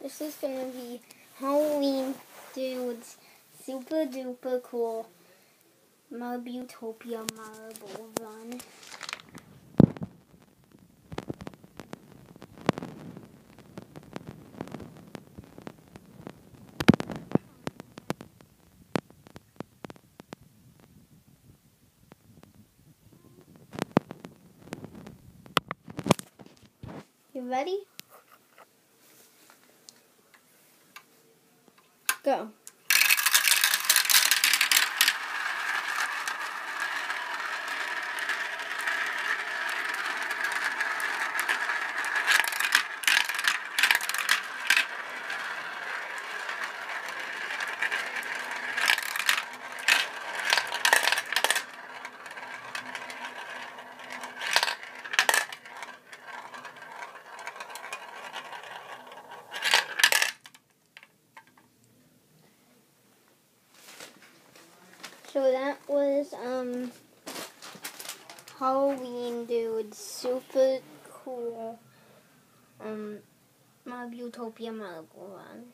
This is gonna be Halloween Dude's super duper cool Marbutopia Marble Run. You ready? Go. So that was um Halloween dude super cool um Marbutopia Marble Run.